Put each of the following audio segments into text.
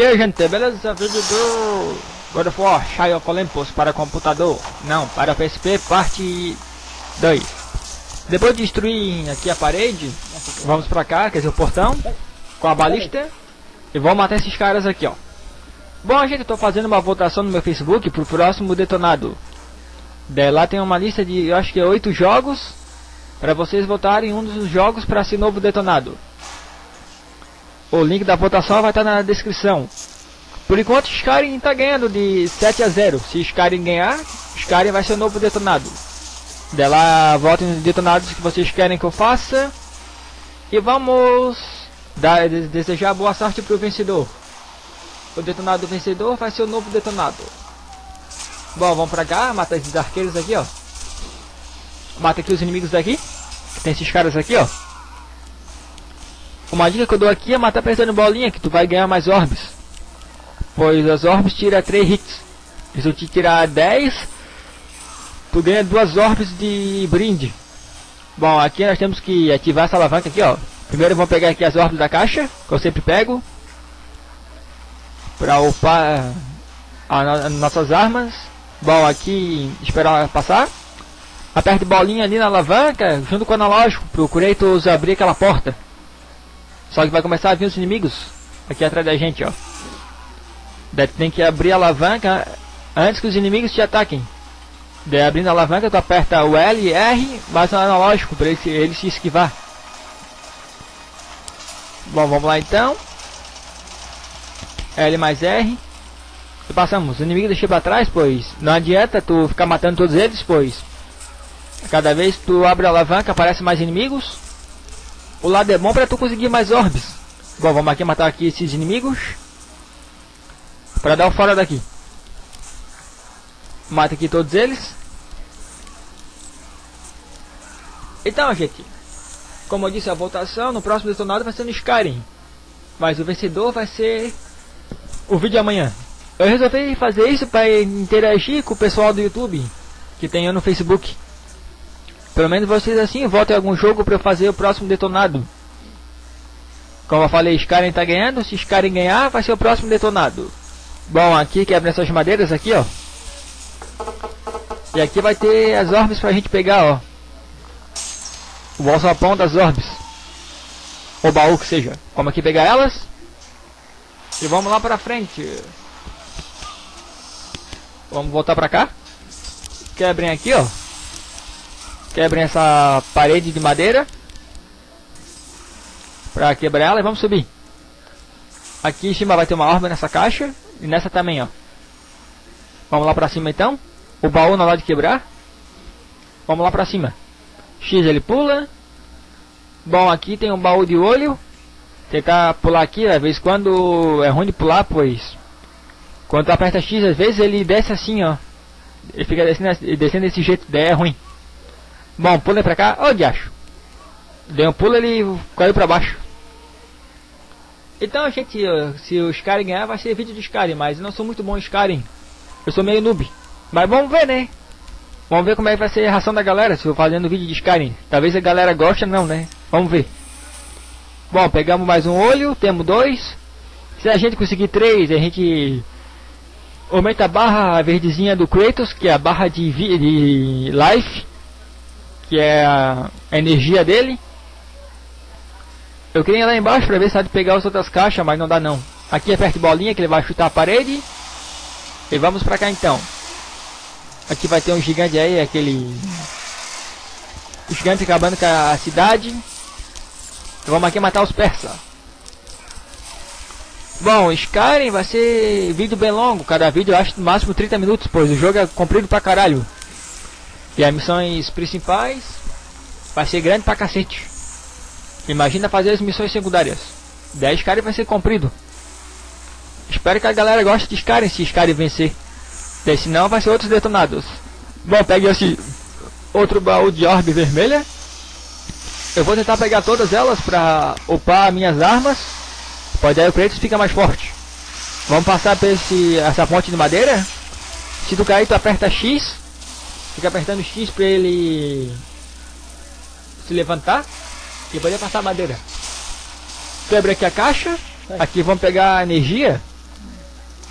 E aí gente, beleza? Vídeo do God of War Shy of Olympus para computador. Não, para PSP, parte 2 Depois de destruir aqui a parede Vamos pra cá, quer dizer o portão Com a balista E vamos matar esses caras aqui, ó. Bom gente, eu tô fazendo uma votação no meu Facebook Pro próximo detonado. Daí lá tem uma lista de, eu acho que é 8 jogos Para vocês votarem um dos jogos para ser novo detonado o link da votação vai estar na descrição. Por enquanto, Skyrim está ganhando de 7 a 0. Se Skyrim ganhar, Skyrim vai ser o novo detonado. De lá, votem nos detonados que vocês querem que eu faça. E vamos dar, desejar boa sorte para o vencedor. O detonado do vencedor vai ser o novo detonado. Bom, vamos pra cá, mata esses arqueiros aqui, ó. Mata aqui os inimigos daqui. Tem esses caras aqui, ó. Uma dica que eu dou aqui é matar pensando em bolinha, que tu vai ganhar mais orbes. Pois as orbes tira 3 hits. Se eu te tirar 10, tu ganha duas orbes de brinde. Bom, aqui nós temos que ativar essa alavanca aqui, ó. Primeiro vamos pegar aqui as orbes da caixa, que eu sempre pego. Pra upar as nossas armas. Bom, aqui esperar passar. Aperte bolinha ali na alavanca, junto com o analógico, pro Kratos abrir aquela porta. Só que vai começar a vir os inimigos aqui atrás da gente, ó. tem que abrir a alavanca antes que os inimigos te ataquem. Daí abrindo a alavanca, tu aperta o L e R, mais um analógico para ele, ele se esquivar. Bom, vamos lá então. L mais R. E passamos. Os inimigos deixei para trás, pois não adianta tu ficar matando todos eles, pois cada vez que tu abre a alavanca aparecem mais inimigos. O lado é bom para tu conseguir mais orbes. Bom, vamos aqui matar aqui esses inimigos. Para dar o fora daqui. Mata aqui todos eles. Então, gente. Como eu disse, a votação no próximo detonado vai ser no Skyrim. Mas o vencedor vai ser o vídeo amanhã. Eu resolvi fazer isso para interagir com o pessoal do YouTube que tem eu no Facebook. Pelo menos vocês assim votem algum jogo para eu fazer o próximo detonado. Como eu falei, Skyrim tá ganhando. Se Skyrim ganhar, vai ser o próximo detonado. Bom, aqui quebra essas madeiras aqui, ó. E aqui vai ter as orbes pra gente pegar, ó. O alçapão das orbes. Ou baú que seja. Vamos aqui pegar elas. E vamos lá pra frente. Vamos voltar pra cá. Quebrem aqui, ó. Quebrem essa parede de madeira. Pra quebrar ela e vamos subir. Aqui em cima vai ter uma orbe nessa caixa. E nessa também, ó. Vamos lá pra cima então. O baú na hora de quebrar. Vamos lá pra cima. X ele pula. Bom, aqui tem um baú de olho. Tentar pular aqui, às vezes quando é ruim de pular, pois... Quando aperta X, às vezes ele desce assim, ó. Ele fica descendo, descendo desse jeito, daí é ruim. Bom, pula pra cá. Ô, oh, diacho. Deu um pulo, ele caiu pra baixo. Então, gente, se o Skyrim ganhar, vai ser vídeo de Skyrim. Mas eu não sou muito bom em Skyrim. Eu sou meio noob. Mas vamos ver, né? Vamos ver como é que vai ser a reação da galera se eu fazendo vídeo de Skyrim. Talvez a galera goste, não, né? Vamos ver. Bom, pegamos mais um olho. Temos dois. Se a gente conseguir três, a gente aumenta a barra verdezinha do Kratos, que é a barra de, de life que é a, energia dele. Eu queria ir lá embaixo para ver se dá de pegar as outras caixas, mas não dá não. Aqui aperte bolinha que ele vai chutar a parede. E vamos para cá então. Aqui vai ter um gigante aí, aquele... O gigante acabando com a cidade. Vamos aqui matar os persas. Bom, Skyrim vai ser vídeo bem longo, cada vídeo eu acho no máximo 30 minutos, pois o jogo é comprido pra caralho. E as missões principais vai ser grande pra cacete. Imagina fazer as missões secundárias. 10 caras vai ser comprido. Espero que a galera goste de Skyrim se Skyrim vencer. Daí senão vai ser outros detonados. Bom, pegue esse outro baú de orbe vermelha. Eu vou tentar pegar todas elas para upar minhas armas. Pode aí o Kratos fica mais forte. Vamos passar por esse, essa ponte de madeira. Se tu cair, tu aperta X Fica apertando X pra ele se levantar e poder passar madeira. Quebra aqui a caixa. Aqui vamos pegar a energia.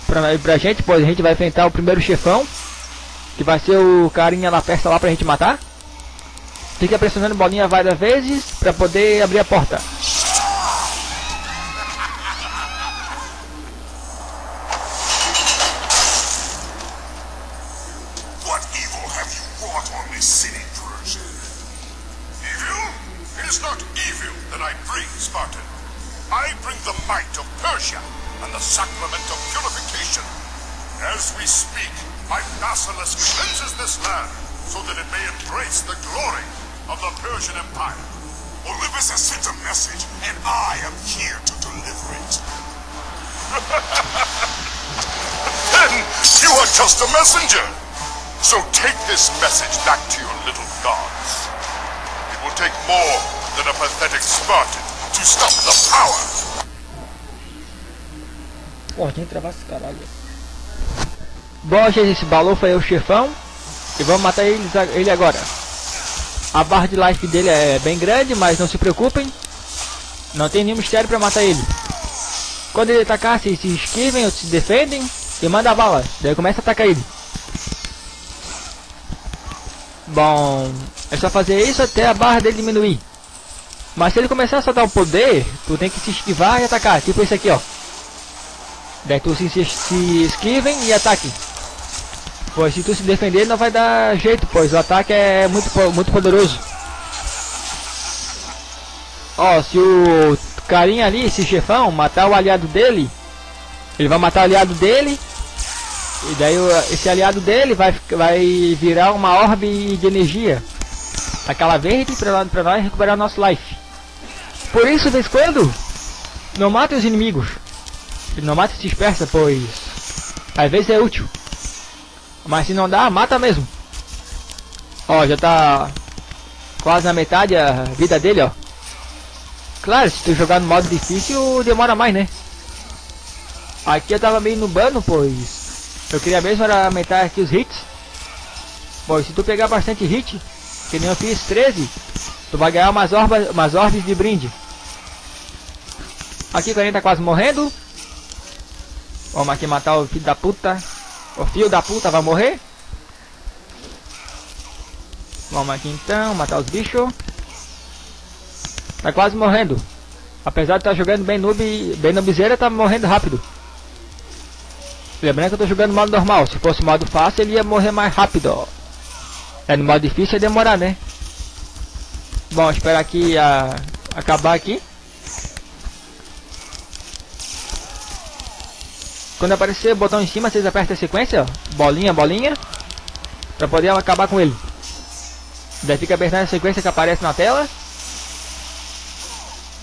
pra, pra gente, pois a gente vai enfrentar o primeiro chefão. Que vai ser o carinha na festa lá pra gente matar. Fica pressionando bolinha várias vezes pra poder abrir a porta. Is not evil that I bring, Spartan. I bring the might of Persia and the sacrament of purification. As we speak, my basilisk cleanses this land so that it may embrace the glory of the Persian Empire. Olympus has sent a message, and I am here to deliver it. then you are just a messenger. So take this message back to your little gods. It will take more than a pathetic Spartan to stop the power. Pô, tem que travar esse caralho. Bom, gente, esse balão foi o chefão. E vamos matar eles, ele agora. A barra de life dele é bem grande, mas não se preocupem. Não tem nenhum mistério para matar ele. Quando ele atacar, se, se esquivem ou se defendem e manda bala. Daí começa a atacar ele. Bom, é só fazer isso até a barra dele diminuir. Mas se ele começar a soltar o poder, tu tem que se esquivar e atacar. Tipo esse aqui, ó. Daí tu se, se, se esquivem e ataquem. Pois se tu se defender não vai dar jeito, pois o ataque é muito, muito poderoso. Ó, se o carinha ali, esse chefão, matar o aliado dele, ele vai matar o aliado dele. E daí esse aliado dele vai, vai virar uma orbe de energia. Aquela verde pra, pra nós recuperar nosso life. Por isso, vez quando, não mate os inimigos. Não mate se dispersa, pois às vezes é útil. Mas se não dá, mata mesmo. Ó, já tá quase na metade a vida dele, ó. Claro, se tu jogar no modo difícil, demora mais, né? Aqui eu tava meio no bano, pois eu queria mesmo era aumentar aqui os hits. Pois se tu pegar bastante hit, que nem eu fiz 13, tu vai ganhar umas, orbas, umas orbes de brinde. Aqui o tá quase morrendo. Vamos aqui matar o filho da puta. O filho da puta vai morrer. Vamos aqui então, matar os bichos. Tá quase morrendo. Apesar de estar tá jogando bem noob, bem noobzeira, tá morrendo rápido. Lembrando que eu tô jogando modo normal. Se fosse modo fácil, ele ia morrer mais rápido. É no modo difícil ia demorar, né? Bom, esperar aqui a acabar aqui. Quando aparecer o botão em cima, vocês apertam a sequência, ó. Bolinha, bolinha. Pra poder acabar com ele. Daí fica apertando a sequência que aparece na tela.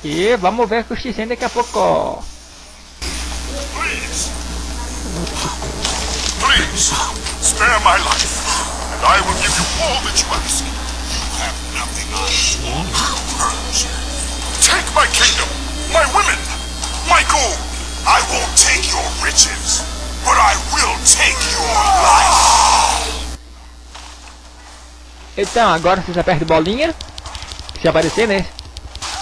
E vamos ver o que daqui a pouco. Please. Please, spare my life, and I will give you all that you ask. You have nothing I want, Take my kingdom, my women, my gold. I won't take your riches, but I will take your life. Então, agora vocês apertam bolinha, se aparecer, né?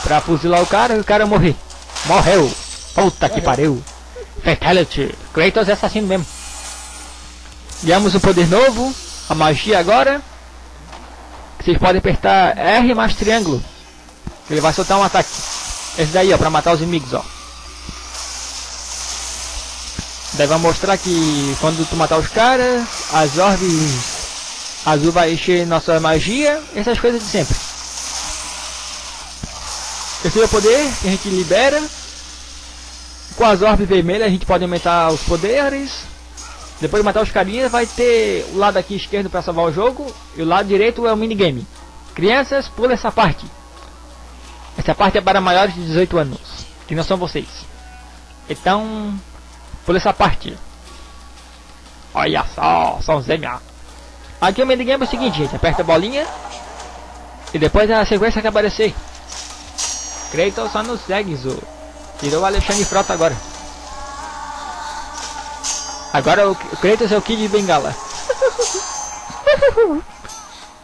Pra fuzilar o cara e o cara morrer. Morreu. Puta que pariu. Fatality. Kratos é assassino mesmo. Ganhamos um poder novo. A magia agora. Vocês podem apertar R mais triângulo. Ele vai soltar um ataque. Esse daí, ó, pra matar os inimigos, ó. Daí vai mostrar que quando tu matar os caras, as orbes azul vai encher nossa magia, essas coisas de sempre. Esse é o poder que a gente libera. Com as orbes vermelhas a gente pode aumentar os poderes. Depois de matar os carinhas vai ter o lado aqui esquerdo para salvar o jogo e o lado direito é o minigame. Crianças, pula essa parte. Essa parte é para maiores de 18 anos, que não são vocês. Então, por essa parte. Olha só, são Zêmia. Aqui o minigame é o seguinte, gente. Aperta a bolinha. E depois a sequência que aparecer. Kratos só nos segue, Zo. Tirou o Alexandre Frota agora. Agora o Kratos é o Kid Bengala.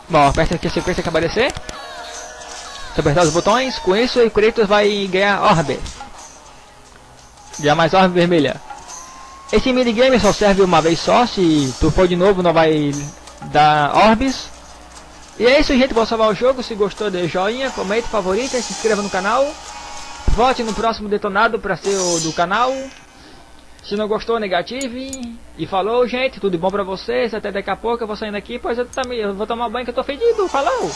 Bom, aperta aqui a sequência que aparecer. Se apertar os botões, com isso o Kratos vai ganhar orbe. Já mais orbe vermelha. Esse minigame só serve uma vez só, se tu for de novo não vai dar orbes. E é isso gente, vou salvar o jogo, se gostou dê joinha, comente, favorita, se inscreva no canal. Vote no próximo detonado para ser o do canal. Se não gostou, negative. E falou, gente, tudo bom pra vocês. Até daqui a pouco eu vou saindo aqui, pois eu, também, eu vou tomar banho que eu tô fedido. Falou!